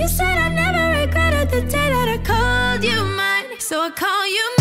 You said I never regretted the day that I called you mine. So I call you mine.